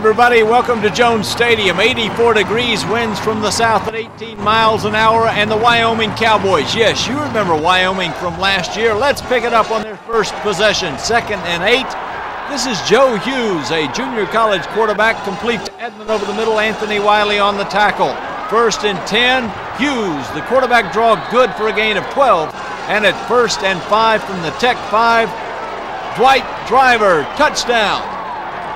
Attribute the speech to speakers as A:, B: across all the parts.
A: Everybody. Welcome to Jones Stadium. 84 degrees, winds from the south at 18 miles an hour, and the Wyoming Cowboys. Yes, you remember Wyoming from last year. Let's pick it up on their first possession. Second and eight. This is Joe Hughes, a junior college quarterback, complete to over the middle. Anthony Wiley on the tackle. First and 10. Hughes, the quarterback draw, good for a gain of 12. And at first and five from the Tech 5, Dwight Driver, touchdown.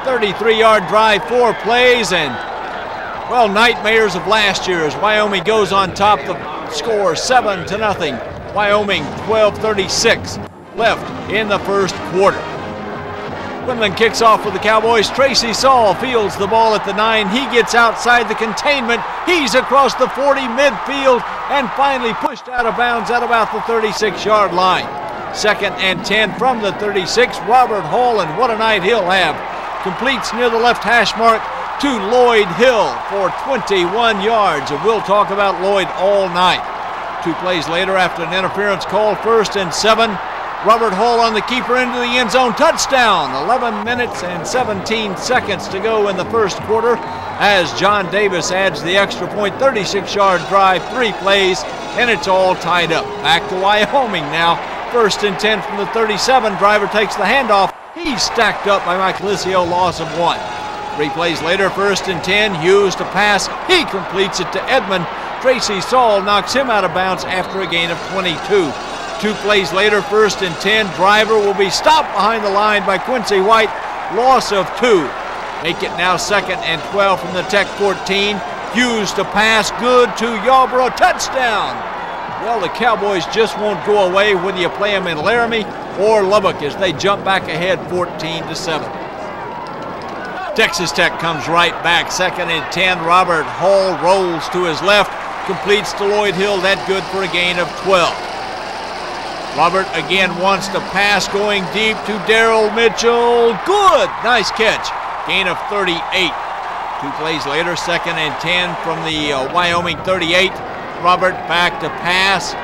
A: 33 yard drive, four plays, and well, nightmares of last year as Wyoming goes on top. The score 7 to nothing. Wyoming 12 36 left in the first quarter. Quinlan kicks off with the Cowboys. Tracy Saul fields the ball at the nine. He gets outside the containment. He's across the 40 midfield and finally pushed out of bounds at about the 36 yard line. Second and 10 from the 36. Robert Hall, and what a night he'll have completes near the left hash mark to Lloyd Hill for 21 yards. And we'll talk about Lloyd all night. Two plays later, after an interference call, first and seven. Robert Hall on the keeper into the end zone. Touchdown. 11 minutes and 17 seconds to go in the first quarter as John Davis adds the extra point. 36 yard drive, three plays, and it's all tied up. Back to Wyoming now. First and 10 from the 37. Driver takes the handoff He's stacked up by Mike Licio, loss of one. Three plays later, first and 10, Hughes to pass. He completes it to Edmond. Tracy Saul knocks him out of bounds after a gain of 22. Two plays later, first and 10, driver will be stopped behind the line by Quincy White, loss of two. Make it now second and 12 from the Tech 14. Hughes to pass, good to Yarborough, touchdown. Well, the Cowboys just won't go away whether you play them in Laramie or Lubbock as they jump back ahead 14 to 7. Texas Tech comes right back, second and 10. Robert Hall rolls to his left, completes to Lloyd Hill, that good for a gain of 12. Robert again wants to pass, going deep to Daryl Mitchell. Good, nice catch. Gain of 38. Two plays later, second and 10 from the uh, Wyoming 38. Robert back to pass,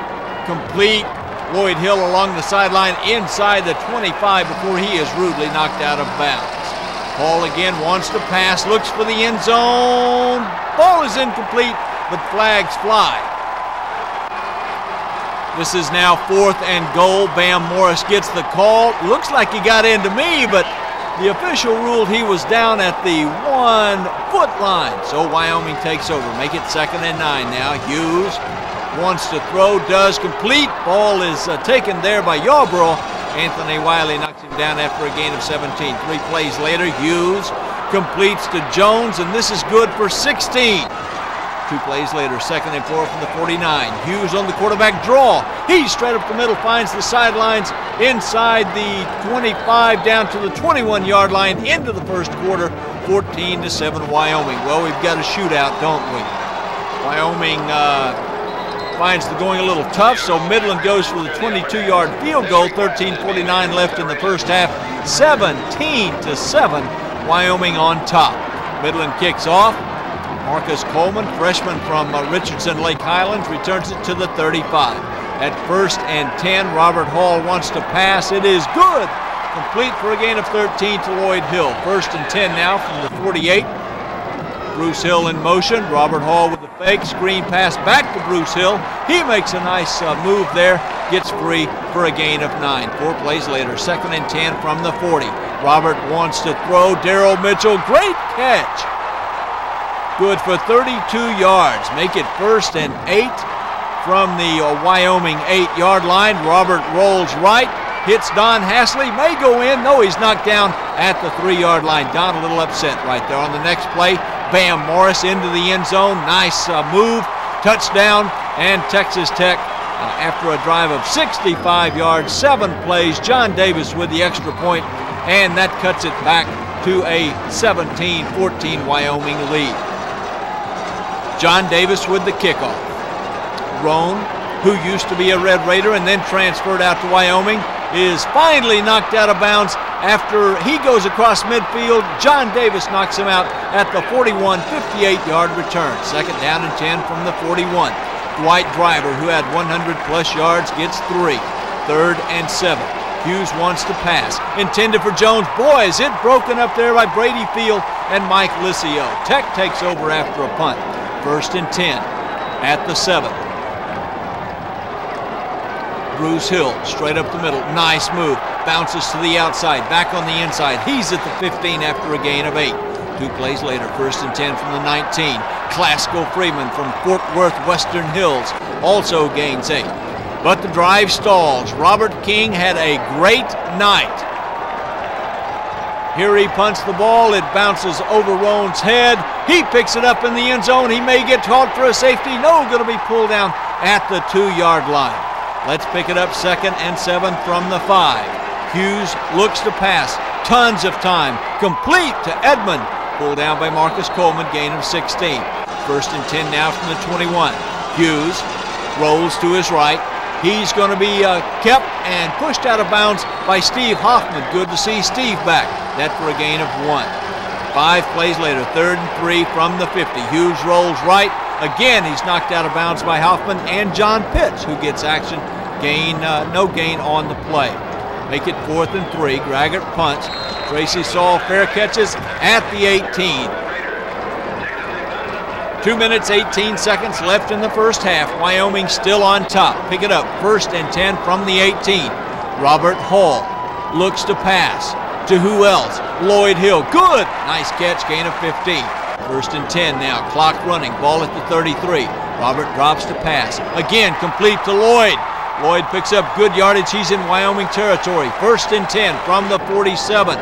A: complete Lloyd Hill along the sideline inside the 25 before he is rudely knocked out of bounds. Paul again wants to pass, looks for the end zone. Ball is incomplete, but flags fly. This is now fourth and goal. Bam Morris gets the call. Looks like he got into me, but the official ruled he was down at the one foot line. So Wyoming takes over. Make it second and nine now. Hughes wants to throw, does complete. Ball is uh, taken there by Yarborough. Anthony Wiley knocks him down after a gain of 17. Three plays later, Hughes completes to Jones, and this is good for 16. Two plays later, second and four from the 49. Hughes on the quarterback draw. He's straight up the middle, finds the sidelines inside the 25 down to the 21 yard line into the first quarter. 14 to 7 Wyoming. Well, we've got a shootout, don't we? Wyoming uh, finds the going a little tough, so Midland goes for the 22-yard field goal. 13:49 left in the first half. 17 to 7, Wyoming on top. Midland kicks off. Marcus Coleman, freshman from uh, Richardson Lake Highlands, returns it to the 35. At first and 10, Robert Hall wants to pass. It is good. Complete for a gain of 13 to Lloyd Hill. First and 10 now from the 48. Bruce Hill in motion. Robert Hall with the fake. Screen pass back to Bruce Hill. He makes a nice uh, move there. Gets free for a gain of nine. Four plays later, second and 10 from the 40. Robert wants to throw. Daryl Mitchell, great catch. Good for 32 yards. Make it first and eight from the uh, Wyoming eight yard line. Robert rolls right hits Don Hasley, may go in. No, he's knocked down at the three yard line. Don a little upset right there. On the next play, Bam Morris into the end zone. Nice uh, move, touchdown, and Texas Tech. Uh, after a drive of 65 yards, seven plays, John Davis with the extra point, and that cuts it back to a 17-14 Wyoming lead. John Davis with the kickoff. Roan, who used to be a Red Raider and then transferred out to Wyoming, is finally knocked out of bounds after he goes across midfield. John Davis knocks him out at the 41 58 yard return. Second down and 10 from the 41. Dwight Driver, who had 100 plus yards, gets three. Third and seven. Hughes wants to pass. Intended for Jones. Boy, is it broken up there by Brady Field and Mike Licio. Tech takes over after a punt. First and 10 at the 7. Bruce Hill straight up the middle. Nice move. Bounces to the outside. Back on the inside. He's at the 15 after a gain of 8. Two plays later, first and 10 from the 19. Classical Freeman from Fort Worth Western Hills also gains 8. But the drive stalls. Robert King had a great night. Here he punts the ball. It bounces over Roan's head. He picks it up in the end zone. He may get caught for a safety. No, going to be pulled down at the two-yard line. Let's pick it up second and seven from the five. Hughes looks to pass. Tons of time. Complete to Edmond. Pulled down by Marcus Coleman. Gain of 16. First and 10 now from the 21. Hughes rolls to his right. He's going to be uh, kept and pushed out of bounds by Steve Hoffman. Good to see Steve back. That for a gain of one. Five plays later, third and three from the 50. Hughes rolls right. Again, he's knocked out of bounds by Hoffman and John Pitts, who gets action. Gain, uh, no gain on the play. Make it fourth and three. Graggart punts. Tracy Saul fair catches at the 18. Two minutes, 18 seconds left in the first half. Wyoming still on top. Pick it up. First and 10 from the 18. Robert Hall looks to pass. To who else? Lloyd Hill. Good. Nice catch. Gain of 15. First and 10 now. Clock running. Ball at the 33. Robert drops to pass. Again, complete to Lloyd. Lloyd picks up good yardage. He's in Wyoming territory. First and 10 from the 47.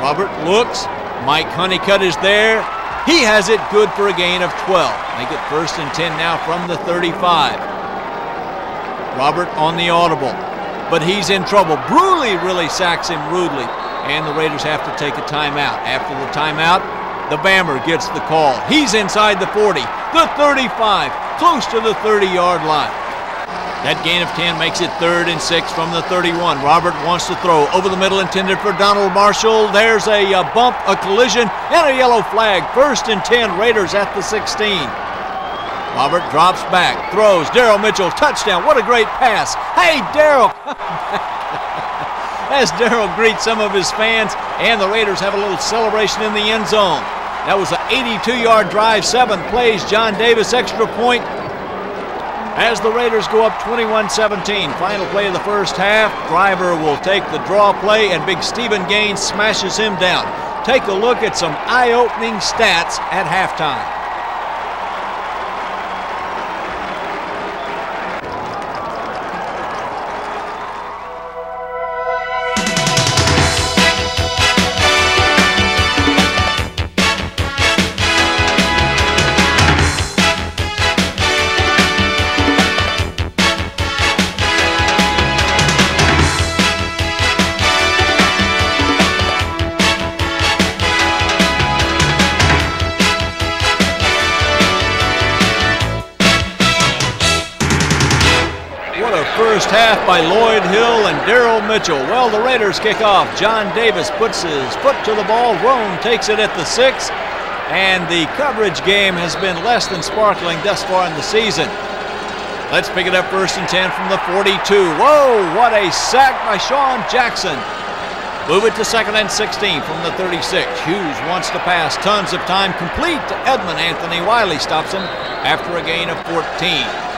A: Robert looks. Mike Honeycutt is there. He has it good for a gain of 12. Make it first and 10 now from the 35. Robert on the audible, but he's in trouble. Bruley really sacks him rudely, and the Raiders have to take a timeout. After the timeout, the Bammer gets the call. He's inside the 40, the 35, close to the 30 yard line. That gain of 10 makes it third and six from the 31. Robert wants to throw over the middle, intended for Donald Marshall. There's a, a uh, bump, a collision, and a yellow flag. First and 10, Raiders at the 16. Robert drops back, throws. Daryl Mitchell, touchdown. What a great pass. Hey, Daryl. As Daryl greets some of his fans, and the Raiders have a little celebration in the end zone. That was an 82 yard drive, seven plays. John Davis, extra point as the Raiders go up 21-17. Final play of the first half. Driver will take the draw play, and big Stephen Gaines smashes him down. Take a look at some eye-opening stats at halftime. Mitchell. Well, the Raiders kick off. John Davis puts his foot to the ball. Roan takes it at the six. And the coverage game has been less than sparkling thus far in the season. Let's pick it up first and 10 from the 42. Whoa, what a sack by Sean Jackson. Move it to second and 16 from the 36. Hughes wants to pass. Tons of time complete to Edmond. Anthony Wiley stops him after a gain of 14.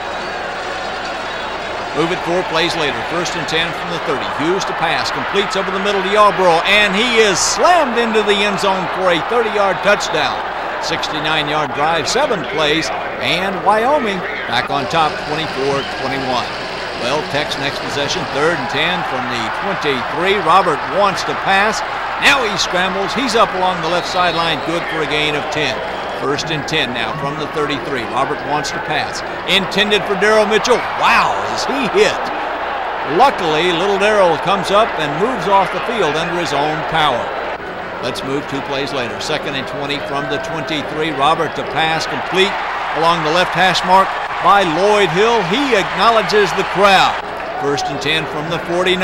A: Move it four plays later. First and 10 from the 30. Hughes to pass. Completes over the middle to Yarborough. And he is slammed into the end zone for a 30 yard touchdown. 69 yard drive, seven plays. And Wyoming back on top 24 21. Well, Tech's next possession, third and 10 from the 23. Robert wants to pass. Now he scrambles. He's up along the left sideline. Good for a gain of 10. First and 10 now from the 33. Robert wants to pass. Intended for Daryl Mitchell. Wow, is he hit. Luckily, little Daryl comes up and moves off the field under his own power. Let's move two plays later. Second and 20 from the 23. Robert to pass complete along the left hash mark by Lloyd Hill. He acknowledges the crowd. First and 10 from the 49.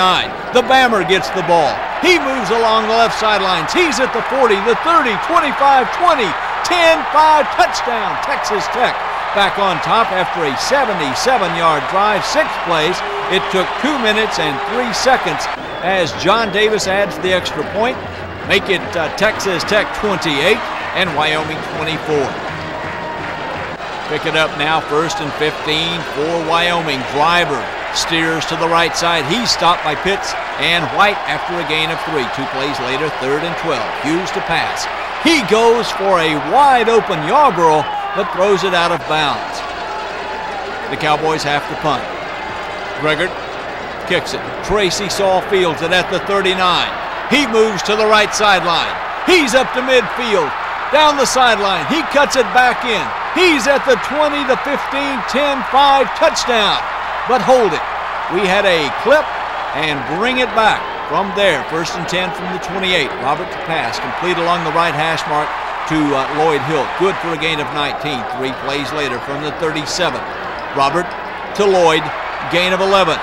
A: The Bammer gets the ball. He moves along the left sidelines. He's at the 40, the 30, 25, 20. 10 5 touchdown, Texas Tech. back on top after a 77-yard drive, six plays. It took two minutes and three seconds as John Davis adds the extra point, make it uh, Texas Tech 28 and Wyoming 24. Pick it up now, first and 15 for Wyoming. Driver steers to the right side. He's stopped by Pitts and White after a gain of three. Two plays later, third and 12. Hughes to pass. He goes for a wide open Yarborough, but throws it out of bounds. The Cowboys have to punt. Gregor kicks it. Tracy Saul fields it at the 39. He moves to the right sideline. He's up to midfield. Down the sideline. He cuts it back in. He's at the 20, the 15, 10, 5, touchdown. But hold it. We had a clip and bring it back from there. First and 10 from the 28. Robert to pass. Complete along the right hash mark to uh, Lloyd Hill. Good for a gain of 19. Three plays later from the 37. Robert to Lloyd. Gain of 11.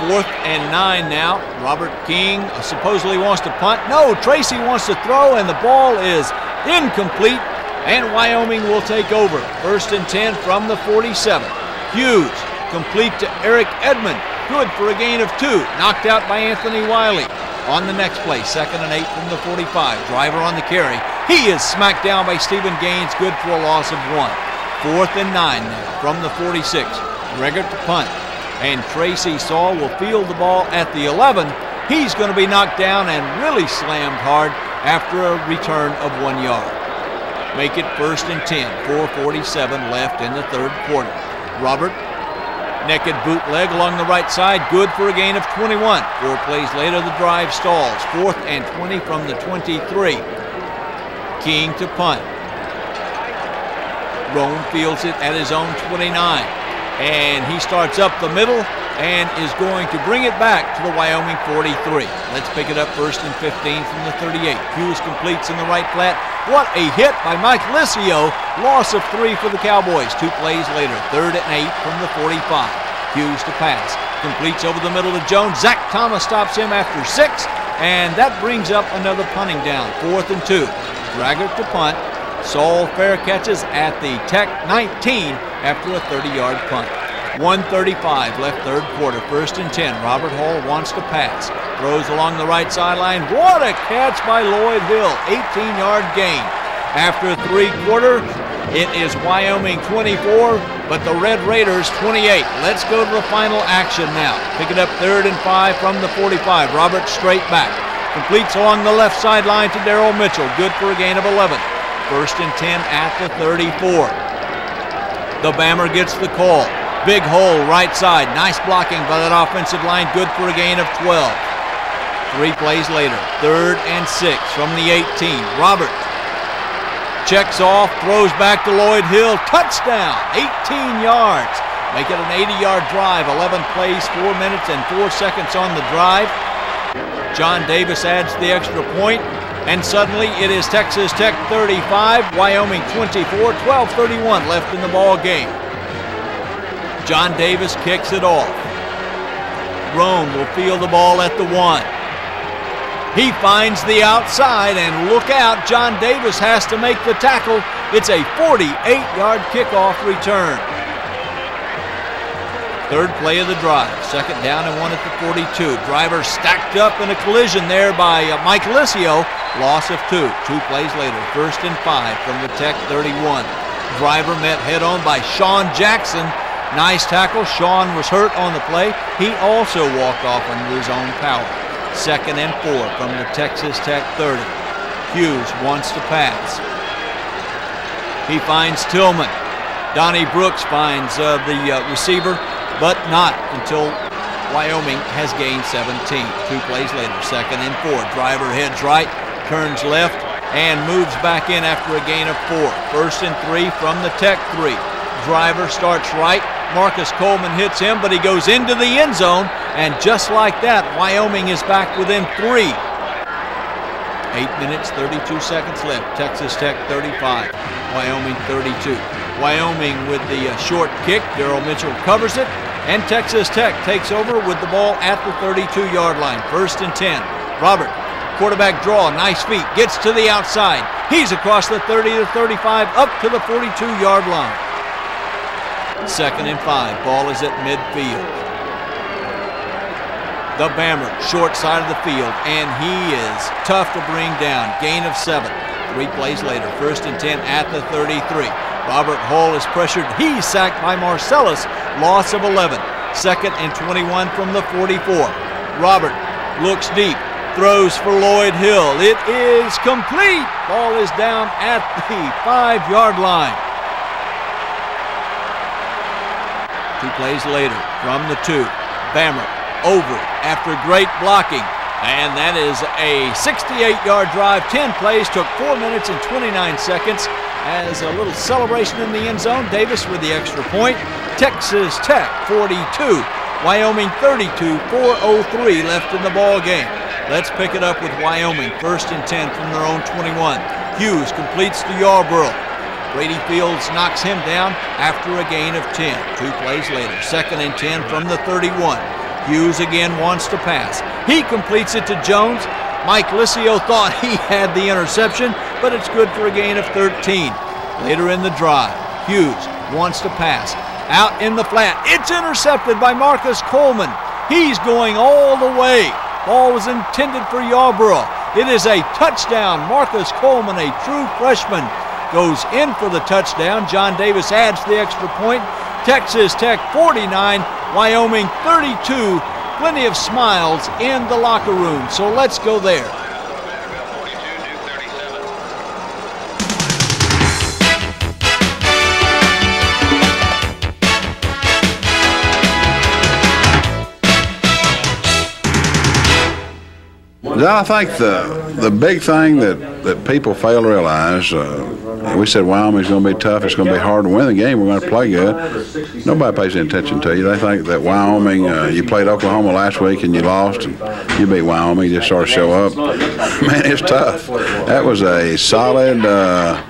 A: Fourth and nine now. Robert King supposedly wants to punt. No, Tracy wants to throw, and the ball is incomplete, and Wyoming will take over. First and 10 from the 47. Hughes complete to Eric Edmond. Good for a gain of two. Knocked out by Anthony Wiley. On the next play, second and eight from the 45. Driver on the carry. He is smacked down by Stephen Gaines. Good for a loss of one. Fourth and nine now from the 46. Gregor to punt and Tracy Saul will field the ball at the 11. He's going to be knocked down and really slammed hard after a return of one yard. Make it first and 10, 4.47 left in the third quarter. Robert, naked bootleg along the right side, good for a gain of 21. Four plays later, the drive stalls. Fourth and 20 from the 23. King to punt. Roan fields it at his own 29 and he starts up the middle and is going to bring it back to the Wyoming 43. Let's pick it up first and 15 from the 38. Hughes completes in the right flat. What a hit by Mike Licio. Loss of three for the Cowboys. Two plays later, third and eight from the 45. Hughes to pass. Completes over the middle to Jones. Zach Thomas stops him after six, and that brings up another punting down. Fourth and two. Draggart to punt. Saul fair catches at the Tech 19 after a 30-yard punt. 135 left third quarter, first and 10. Robert Hall wants to pass. Throws along the right sideline. What a catch by Lloyd Hill. 18-yard gain. After three quarter, it is Wyoming 24, but the Red Raiders 28. Let's go to the final action now. Pick it up third and five from the 45. Robert straight back. Completes along the left sideline to Daryl Mitchell. Good for a gain of 11. First and 10 at the 34. The Bammer gets the call. Big hole right side. Nice blocking by that offensive line. Good for a gain of 12. Three plays later, third and six from the 18. Robert checks off, throws back to Lloyd Hill. Touchdown, 18 yards. Make it an 80-yard drive. 11 plays, four minutes and four seconds on the drive. John Davis adds the extra point. And suddenly it is Texas Tech 35, Wyoming 24, 12-31 left in the ball game. John Davis kicks it off. Roan will field the ball at the one. He finds the outside, and look out, John Davis has to make the tackle. It's a 48-yard kickoff return. Third play of the drive. Second down and one at the 42. Driver stacked up in a collision there by uh, Mike Licio. Loss of two. Two plays later. First and five from the Tech 31. Driver met head on by Sean Jackson. Nice tackle. Sean was hurt on the play. He also walked off under his own power. Second and four from the Texas Tech 30. Hughes wants to pass. He finds Tillman. Donnie Brooks finds uh, the uh, receiver but not until Wyoming has gained 17. Two plays later, second and four. Driver heads right, turns left, and moves back in after a gain of four. First and three from the Tech three. Driver starts right. Marcus Coleman hits him, but he goes into the end zone, and just like that, Wyoming is back within three. Eight minutes, 32 seconds left. Texas Tech 35, Wyoming 32. Wyoming with the uh, short kick. Daryl Mitchell covers it, and Texas Tech takes over with the ball at the 32-yard line. First and 10. Robert quarterback draw, nice feet, gets to the outside. He's across the 30 to 35, up to the 42 yard line. Second and five, ball is at midfield. The Bammer, short side of the field, and he is tough to bring down. Gain of seven. Three plays later, first and 10 at the 33. Robert Hall is pressured. He's sacked by Marcellus. Loss of 11. Second and 21 from the 44. Robert looks deep, throws for Lloyd Hill. It is complete. Ball is down at the five yard line. Two plays later from the two. Bammer over after great blocking. And that is a 68-yard drive. 10 plays, took 4 minutes and 29 seconds. As a little celebration in the end zone, Davis with the extra point. Texas Tech 42, Wyoming 32, 4.03 left in the ball game. Let's pick it up with Wyoming, first and 10 from their own 21. Hughes completes to Yarborough. Brady Fields knocks him down after a gain of 10. Two plays later, second and 10 from the 31. Hughes again wants to pass. He completes it to Jones. Mike Licio thought he had the interception, but it's good for a gain of 13. Later in the drive, Hughes wants to pass. Out in the flat. It's intercepted by Marcus Coleman. He's going all the way. Ball was intended for Yarborough. It is a touchdown. Marcus Coleman, a true freshman, goes in for the touchdown. John Davis adds the extra point. Texas Tech 49, Wyoming 32. Plenty of smiles in the locker room. So let's go there.
B: I think the the big thing that, that people fail to realize, uh, we said Wyoming's going to be tough. It's going to be hard to win the game. We're going to play good. Nobody pays any attention to you. They think that Wyoming, uh, you played Oklahoma last week and you lost, and you beat Wyoming. You just sort of show up. Man, it's tough. That was a solid. Uh,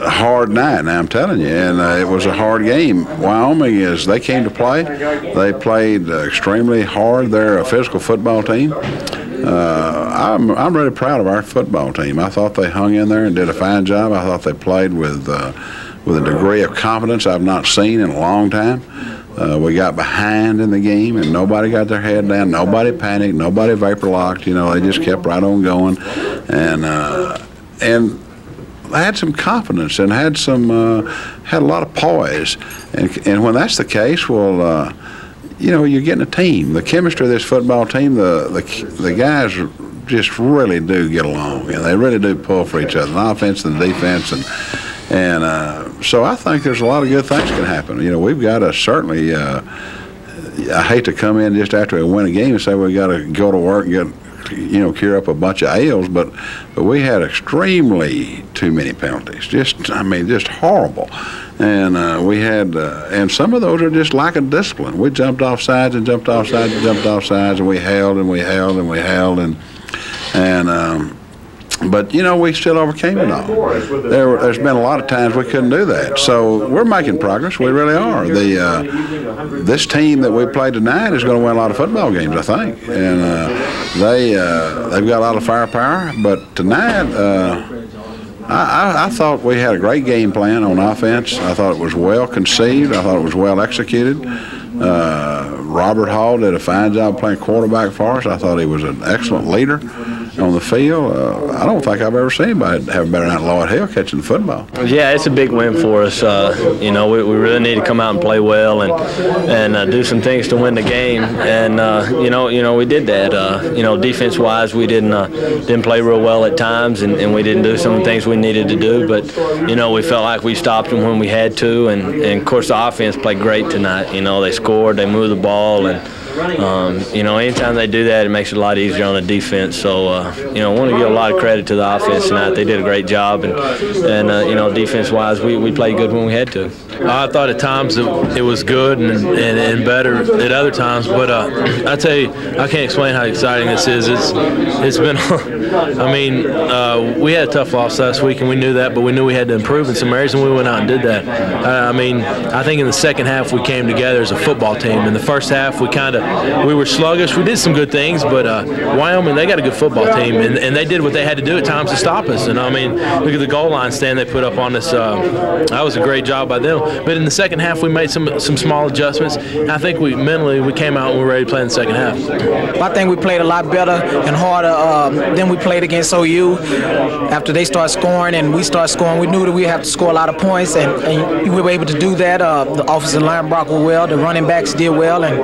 B: hard night. I'm telling you, and uh, it was a hard game. Wyoming is they came to play. They played uh, extremely hard. They're a physical football team. Uh, I'm I'm really proud of our football team. I thought they hung in there and did a fine job. I thought they played with uh, with a degree of confidence I've not seen in a long time. Uh, we got behind in the game, and nobody got their head down. Nobody panicked. Nobody vapor locked. You know, they just kept right on going, and uh, and had some confidence and had some uh, had a lot of poise. And and when that's the case, well uh, you know, you're getting a team. The chemistry of this football team, the the, the guys just really do get along, and they really do pull for each other, the offense and the defense, and and uh, so I think there's a lot of good things can happen. You know, we've got to certainly. Uh, I hate to come in just after we win a game and say we got to go to work and get you know, cure up a bunch of ails, but but we had extremely too many penalties. Just, I mean, just horrible and uh, we had, uh, and some of those are just lack of discipline. We jumped off sides and jumped off sides and jumped off sides, and we held and we held and we held and and. Um, but you know we still overcame it all. There, has been a lot of times we couldn't do that. So we're making progress. We really are. The uh, this team that we play tonight is going to win a lot of football games, I think, and uh, they uh, they've got a lot of firepower. But tonight uh, I, I, thought we had a great game plan on offense. I thought it was well conceived. I thought it was well executed. Uh, Robert Hall did a fine job playing quarterback for us. I thought he was an excellent leader on the field. Uh, I don't think I've ever seen anybody have a better night than Lloyd Hill catching the football.
C: Yeah, it's a big win for us. Uh, you know, we, we, really need to come out and play well and and uh, do some things to win the game. And uh, you know, you know, we did that. Uh, you know, defense-wise, we didn't uh, didn't play real well at times, and, and we didn't do some things we needed to do. But you know, we felt like we stopped them when we had to, and, and of course, the offense played great tonight. You know, they scored, they moved the ball, and um, you know, anytime they do that, it makes it a lot easier on the defense. So, uh, you know, I want to give a lot of credit to the offense tonight. They did a great job, and, and uh, you know, defense-wise, we, we played good when we had to.
D: I thought at times it, it was good and, and, and, better at other times, but uh, I tell you, I can't explain how exciting this is. It's it's been, I mean, uh, we had a tough loss last week, and we knew that, but we knew we had to improve in some areas, and we went out and did that. I mean, I think in the second half we came together as a football team. In the first half, we kind of we were sluggish. We did some good things, but uh, Wyoming they got a good football team, and, and they did what they had to do at times to stop us. And I mean, look at the goal line stand they put up on us. Uh, that was a great job by them. But in the second half, we made some some small adjustments. I think we mentally we came out and we were ready to play in the second half.
E: I think we played a lot better and harder um, than we played against OU. After they start scoring and we start scoring, we knew that we have to score a lot of points, and, and we were able to do that. Uh, the offensive line blocked well, the running backs did well, and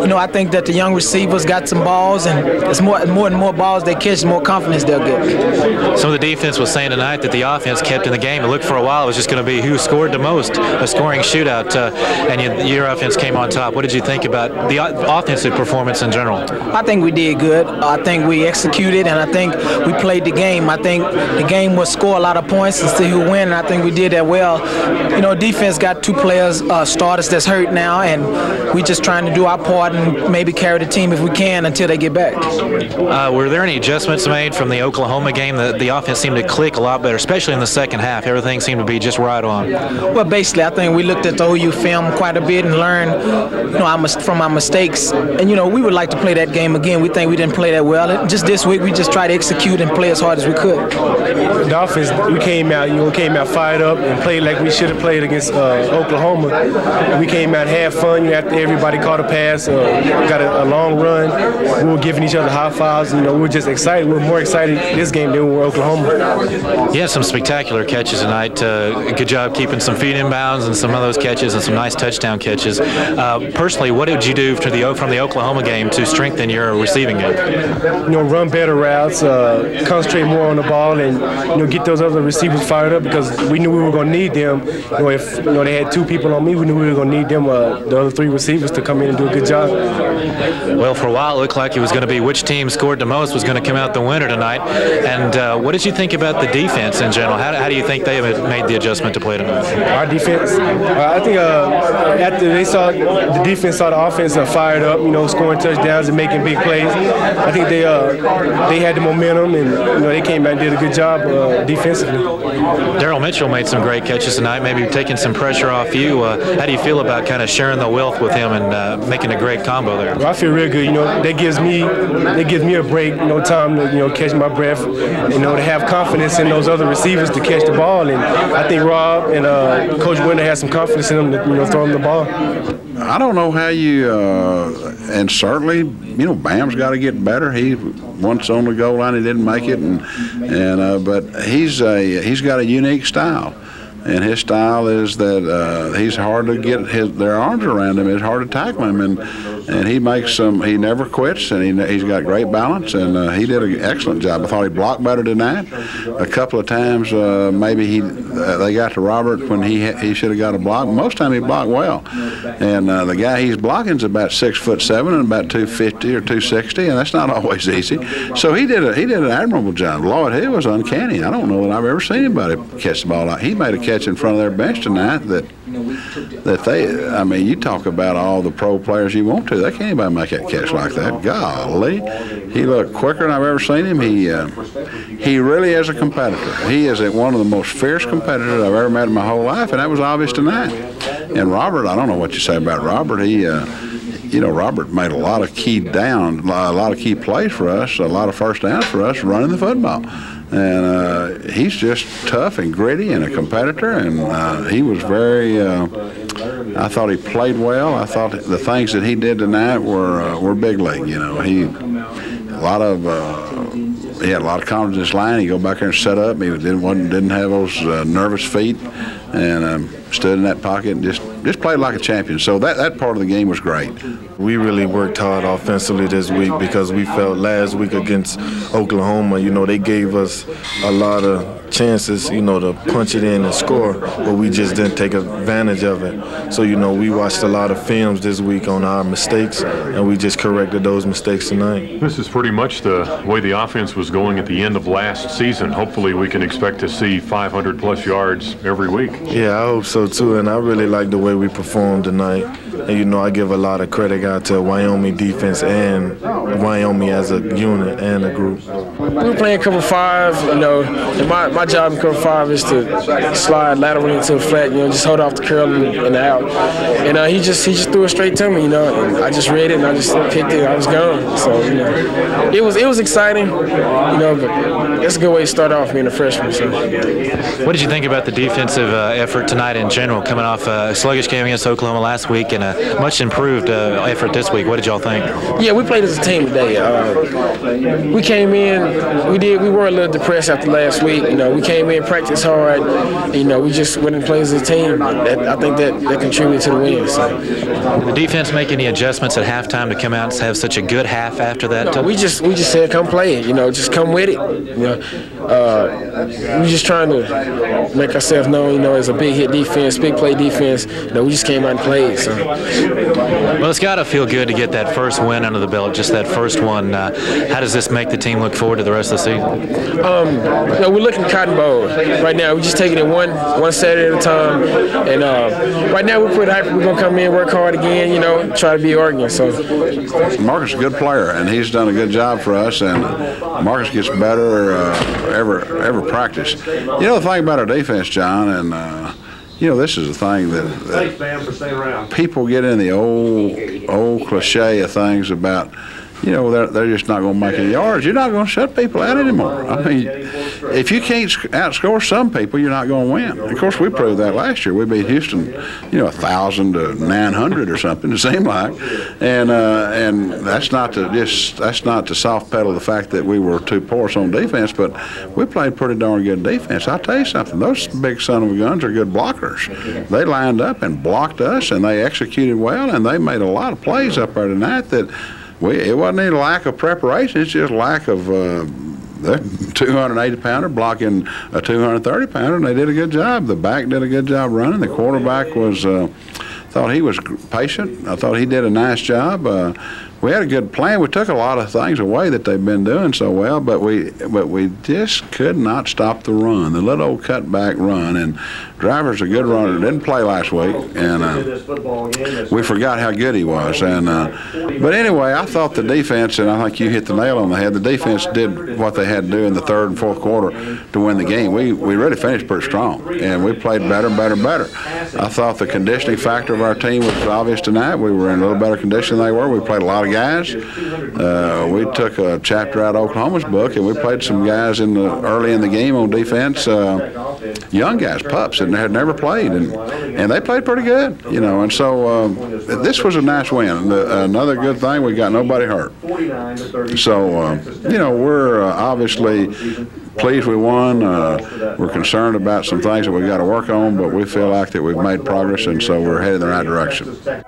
E: you know I think that the young receivers got some balls, and it's more more and more balls they catch, the more confidence they'll get.
F: Some of the defense was saying tonight that the offense kept in the game. It looked for a while it was just going to be who scored the most, a scoring shootout, uh, and you, your offense came on top. What did you think about the offensive performance in general?
E: I think we did good. I think we executed, and I think we played the game. I think the game was score a lot of points and see who win, and I think we did that well. You know, defense got two players, uh, starters that's hurt now, and we just trying to do our part and maybe carry the team if we can until they get back.
F: Uh, were there any adjustments made from the Oklahoma game? The, the offense seemed to click a lot better, especially in the second half. Everything seemed to be just right on.
E: Well, basically, I think we looked at the OU film quite a bit and learned, you know, our, from our mistakes. And you know, we would like to play that game again. We think we didn't play that well. Just this week, we just tried to execute and play as hard as we could.
G: The offense, we came out, you know, came out fired up and played like we should have played against uh, Oklahoma. We came out had fun. You know, after everybody caught a pass, uh, got a, a, long run. We were giving each other high fives. You know, we were just excited. We were more excited this game than we were Oklahoma.
F: Had some spectacular catches tonight. Uh, good job keeping some feet in bounds and some of those catches and some nice touchdown catches. Uh, personally, what did you do the, from the Oklahoma game to strengthen your receiving game?
G: You know, run better routes, uh, concentrate more on the ball, and you know, get those other receivers fired up because we knew we were going to need them. You know, if you know they had two people on me, we knew we were going to need them, uh, the other three receivers, to come in and do a good job.
F: Well, for a while, it looked like it was going to be which team scored the most was going to come out the winner tonight. And uh, what did you think about the defense in general? How, how do you think they made the adjustment to play tonight?
G: Our defense, uh, I think uh, after they saw the defense saw the offense uh, fired up, you know, scoring touchdowns and making big plays. I think they uh, they had the momentum and you know they came back and did a good job uh, defensively.
F: Daryl Mitchell made some great catches tonight, maybe taking some pressure off you. Uh, how do you feel about kind of sharing the wealth with him and uh, making a great combo there?
G: Well, I feel real good. You know, that gives me that gives me a break, you know, time to you know catch my breath, you know, to have confidence in those other receivers to catch the ball. And I think Rob and uh, Coach Winter has some confidence in them to you know throw them the ball.
B: I don't know how you, uh, and certainly, you know, Bam's got to get better. He once on the goal line, he didn't make it, and and uh, but he's a he's got a unique style and his style is that uh, he's hard to get his their arms around him. It's hard to tackle him, and and he makes some. He never quits, and he he's got great balance, and uh, he did an excellent job. I thought he blocked better than that. A couple of times, uh, maybe he uh, they got to Robert when he he should have got a block. Most time he blocked well, and uh, the guy he's blocking is about six foot seven and about two fifty or two sixty, and that's not always easy. So he did a he did an admirable job. Lloyd he was uncanny. I don't know that I've ever seen anybody catch the ball he made a catch in front of their bench tonight that that they. I mean, you talk about all the pro players you want to. They can't anybody make that catch like that. Golly, he looked quicker than I've ever seen him. He uh, he really is a competitor. He is one of the most fierce competitors I've ever met in my whole life, and that was obvious tonight. And Robert, I don't know what you say about Robert. He. Uh, you know, Robert made a lot of key down, a lot of key plays for us, a lot of first downs for us running the football and uh, he's just tough and gritty and a competitor. And uh, he was very. Uh, I thought he played well. I thought the things that he did tonight were uh, were big league. You know, he a lot of. Uh, he had a lot of confidence in his line. He go back there and set up. He didn't didn't have those uh, nervous feet, and um, stood in that pocket and just just played like a champion. So that that part of the game was great.
H: We really worked hard offensively this week because we felt last week against Oklahoma, you know, they gave us a lot of chances, you know, to punch it in and score, but we just didn't take advantage of it. So, you know, we watched a lot of films this week on our mistakes, and we just corrected those mistakes tonight.
I: This is pretty much the way the offense was going at the end of last season. Hopefully, we can expect to see 500 plus yards every week.
H: Yeah, I hope so too, and I really like the way we performed tonight. And you know, I give a lot of credit out to Wyoming defense and Wyoming as a unit and a group.
J: we were playing cover five, you know, and my, my job in cover five is to slide laterally into the flat, you know, just hold off the curl and, and out. And uh, he just he just threw it straight to me, you know, and I just read it and I just picked it. I was gone. So you know, it was it was exciting, you know, but it's a good way to start off being a freshman. So.
F: What did you think about the defensive uh, effort tonight in general, coming off a sluggish game against Oklahoma last week and a much improved uh, effort this week? What did y'all think?
J: Yeah, we played as a team today. Uh, we came in, we did, we were a little depressed after last week. You know, we came in, practiced hard. You know, we just went and played as a team. That, I think that, that contributed to the win. So.
F: Did the defense make any adjustments at halftime to come out and have such a good half after that?
J: No, we just we just said come play it. You know, just come with it. You know, uh, we just trying to make ourselves known. You know, as a big hit defense, big play defense. You know, we just came out and played. So.
F: Well, it's got to feel good to get that first win under the belt, just that first one. Uh, how does this make the team look forward to the rest of the season?
J: Um, you know, we're looking Cotton Bowl right now. We're just taking it one one Saturday at a time, and uh, right now we're pretty hyped. We're gonna come in, work hard again. You know, try to be Oregon. So
B: Marcus is a good player, and he's done a good job for us. And Marcus gets better uh, every every practice. You know the thing about our defense, John, and uh, you know this is the thing that, that people get in the old old cliche of things about. You know, they're, they're just not going to make any yards. You're not going to shut people out anymore. I mean, if you can't outscore some people, you're not going to win. Of course, we proved that last year. We beat Houston, you know, a thousand to nine hundred or something. It seemed like, and uh, and that's not to just that's not to soft pedal the fact that we were too porous on defense, but we played pretty darn good defense. I'll tell you something. Those big son of guns are good blockers. They lined up and blocked us, and they executed well, and they made a lot of plays up there tonight that. We, it wasn't any lack of preparation. It's just lack of uh, that 280 pounder blocking a 230 pounder, and they did a good job. The back did a good job running. The quarterback was uh, thought he was patient. I thought he did a nice job. Uh, we had a good plan. We took a lot of things away that they've been doing so well, but we but we just could not stop the run, the little old cutback run. And Driver's a good runner. Didn't play last week, and uh, we forgot how good he was. And uh, but anyway, I thought the defense, and I think you hit the nail on the head. The defense did what they had to do in the third and fourth quarter to win the game. We we really finished pretty strong, and we played better, better, better. I thought the conditioning factor of our team was obvious tonight. We were in a little better condition than they were. We played a lot of guys. Uh, we took a chapter out of Oklahoma's book, and we played some guys in the early in the game on defense, uh, young guys, pups, and had never played, and and they played pretty good, you know. And so um, this was a nice win. The, another good thing, we got nobody hurt. So uh, you know, we're uh, obviously pleased we won. Uh, we're concerned about some things that we've got to work on, but we feel like that we've made progress, and so we're headed in the right direction.